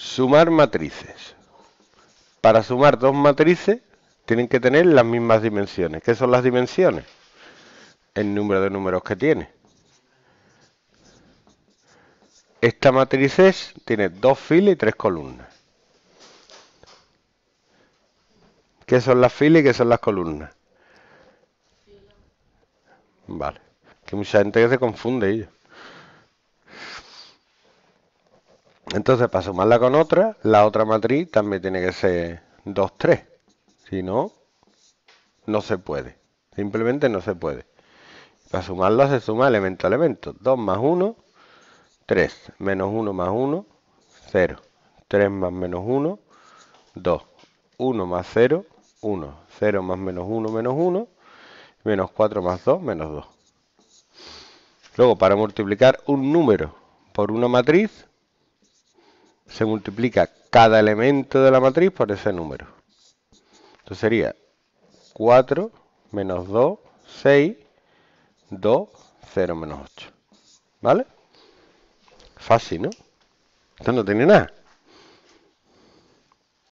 Sumar matrices. Para sumar dos matrices tienen que tener las mismas dimensiones. ¿Qué son las dimensiones? El número de números que tiene. Esta matriz es, tiene dos filas y tres columnas. ¿Qué son las filas y qué son las columnas? Vale. Que mucha gente se confunde ello. Entonces, para sumarla con otra, la otra matriz también tiene que ser 2, 3. Si no, no se puede. Simplemente no se puede. Para sumarlo se suma elemento a elemento. 2 más 1, 3. Menos 1 más 1, 0. 3 más menos 1, 2. 1 más 0, 1. 0 más menos 1, menos 1. Menos 4 más 2, menos 2. Luego, para multiplicar un número por una matriz, se multiplica cada elemento de la matriz por ese número. Entonces sería 4 menos 2, 6, 2, 0 menos 8. ¿Vale? Fácil, ¿no? Esto no tiene nada.